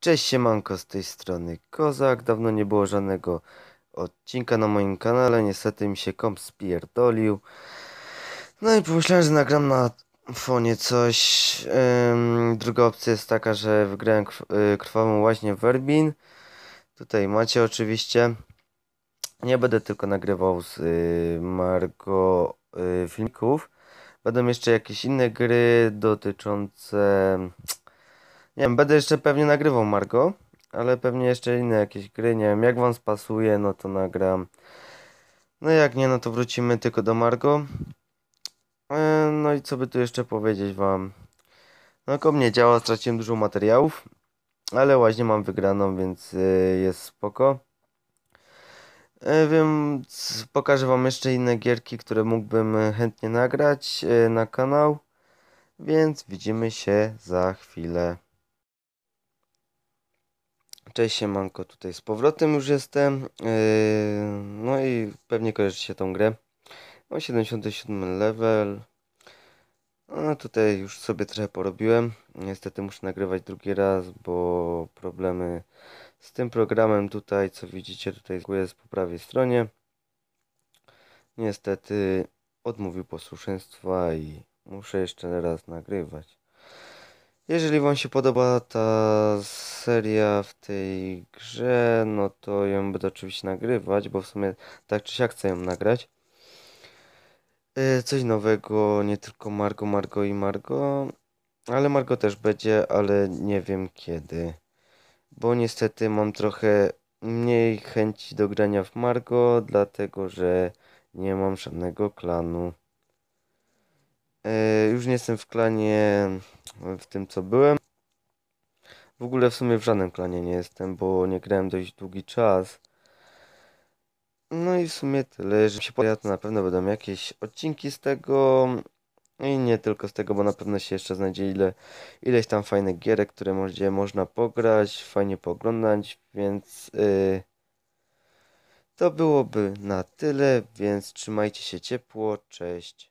Cześć siemanko z tej strony Kozak, dawno nie było żadnego odcinka na moim kanale, niestety mi się komp spierdolił. No i pomyślałem, że nagram na fonie coś. Ym, druga opcja jest taka, że wygrałem krw y, krwawą łaźnię Werbin. Tutaj macie oczywiście. Nie będę tylko nagrywał z y, Margo y, filmików. Będą jeszcze jakieś inne gry dotyczące... Nie wiem, będę jeszcze pewnie nagrywał Margo, ale pewnie jeszcze inne jakieś gry, nie wiem, jak wam spasuje, no to nagram. No jak nie, no to wrócimy tylko do Margo. E, no i co by tu jeszcze powiedzieć wam? No kom nie działa, straciłem dużo materiałów, ale łaźnie mam wygraną, więc y, jest spoko. E, Wiem, pokażę wam jeszcze inne gierki, które mógłbym e, chętnie nagrać e, na kanał, więc widzimy się za chwilę. Cześć siemanko, tutaj z powrotem już jestem. Yy, no i pewnie kojarzycie tą grę. Mam 77 level. No tutaj już sobie trochę porobiłem. Niestety muszę nagrywać drugi raz, bo problemy z tym programem tutaj, co widzicie tutaj jest po prawej stronie. Niestety odmówił posłuszeństwa i muszę jeszcze raz nagrywać. Jeżeli Wam się podoba ta seria w tej grze, no to ją będę oczywiście nagrywać, bo w sumie tak czy siak chcę ją nagrać. Yy, coś nowego, nie tylko Margo, Margo i Margo, ale Margo też będzie, ale nie wiem kiedy. Bo niestety mam trochę mniej chęci do grania w Margo, dlatego że nie mam żadnego klanu. Yy, już nie jestem w klanie w tym co byłem. W ogóle w sumie w żadnym klanie nie jestem, bo nie grałem dość długi czas. No i w sumie tyle, że się pojawi, to na pewno będą jakieś odcinki z tego. I nie tylko z tego, bo na pewno się jeszcze znajdzie ile, ileś tam fajnych gierek, które może, można pograć, fajnie pooglądać, więc yy, to byłoby na tyle, więc trzymajcie się ciepło, cześć.